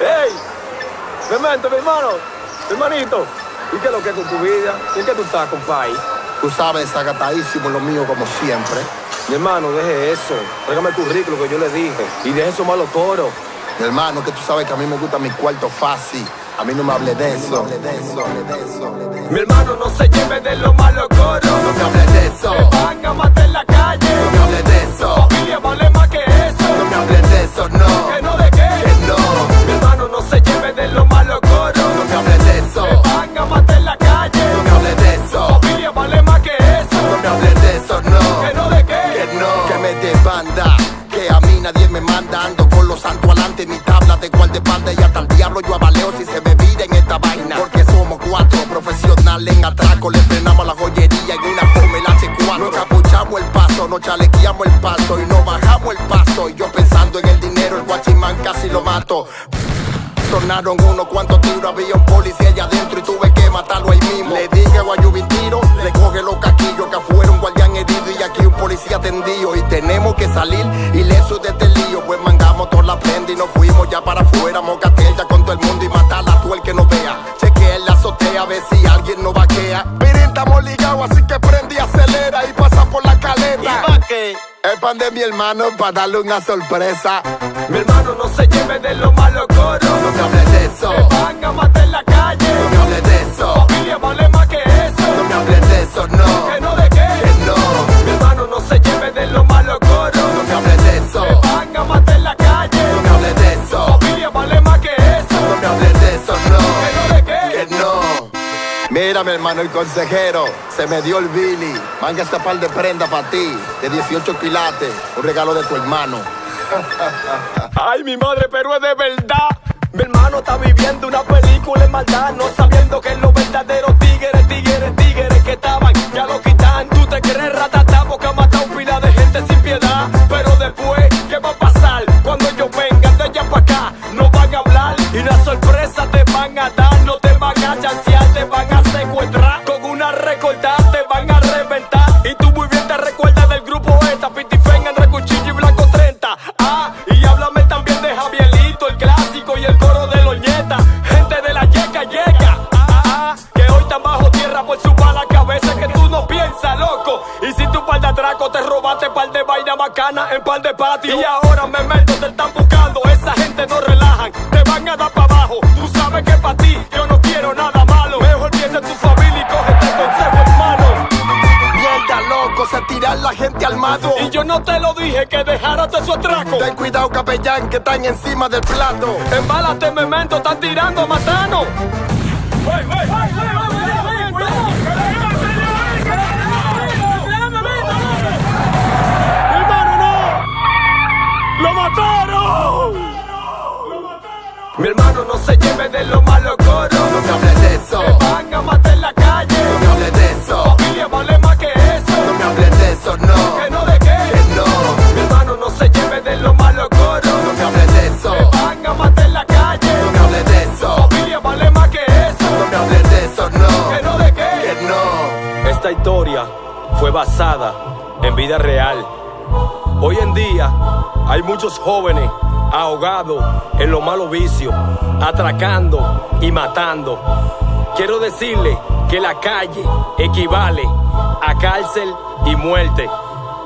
¡Ey! Memento, mi hermano, mi hermanito. ¿Y qué es lo que es con tu vida? ¿Y en qué tú estás, compadre? Tú sabes, agatadísimo lo mío como siempre. Mi hermano, deje eso. Tráigame el currículo que yo le dije. Y deje esos malos coros. Mi hermano, que tú sabes que a mí me gusta mi cuarto fácil. A mí no me hable de eso. Mi hermano, no se lleve de los malos coros. No me hable de eso. Capuchamos el paso, no chalequeamos el paso. Y no bajamos el paso. Y yo pensando en el dinero, el guachimán casi lo mato. Sonaron unos cuantos tiros, había un policía allá adentro y tuve que matarlo ahí mismo. Le dije a tiro, le coge los caquillos que afuera un guardián herido y aquí un policía tendido. Y tenemos que salir ileso de este lío, pues mangamos toda la prenda y nos fuimos ya para afuera. Mocatel ya con todo el mundo y matarla tú el que nos vea. Chequea en la azotea a ver si alguien nos vaquea. Qué? El pan de mi hermano para darle una sorpresa. Mi hermano, no se lleve de los malos coros. No me hable de eso. Te van a matar en la calle. Mira, mi hermano, el consejero, se me dio el Billy. Manga esta par de prenda para ti, de 18 quilates, un regalo de tu hermano. Ay, mi madre, pero es de verdad. Mi hermano está viviendo una película en maldad, no sabiendo te van a reventar. Y tú muy bien te recuerdas del grupo esta, Pitifén, Andre Cuchillo y Blanco 30. Ah, y háblame también de Javierito, el clásico y el coro de Loñeta. Gente de la yeca, yeca. Ah, ah, que hoy están bajo tierra por su mala cabeza que tú no piensas, loco. Y si tú par de atraco te robaste par de vaina bacana en par de patio. Y ahora me meto, te están buscando. Esa gente no relajan, te van a dar para abajo. Tú sabes que para ti yo no quiero nada malo. Y yo no te lo dije que dejaras de su atraco. Ten cuidado, capellán, que están encima del plato. Embálate, memento, están tirando, matano. ¡Hermano, Historia fue basada en vida real. Hoy en día hay muchos jóvenes ahogados en los malos vicios, atracando y matando. Quiero decirle que la calle equivale a cárcel y muerte,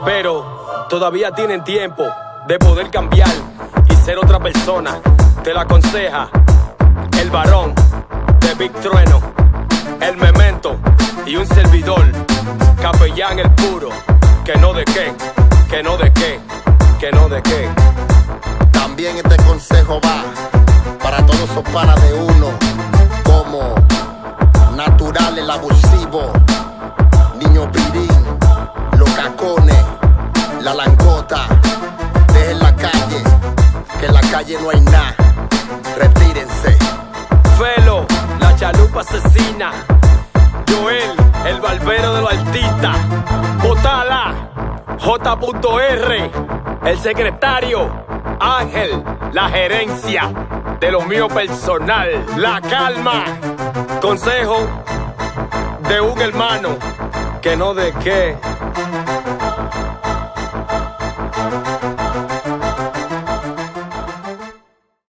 pero todavía tienen tiempo de poder cambiar y ser otra persona. Te lo aconseja el varón de Big Trueno, el memento y un servidor, capellán el puro, que no de qué, que no de qué, que no de qué. También este consejo va para todos esos panas de uno, como Natural el abusivo, Niño Pirín, Los Cacones, La Langota, dejen la calle, que en la calle no hay nada, retírense. Felo, la chalupa asesina. Joel, el barbero de los artistas. Botala, J.R, el secretario. Ángel, la gerencia de lo mío personal. La calma. Consejo de un hermano que no de qué.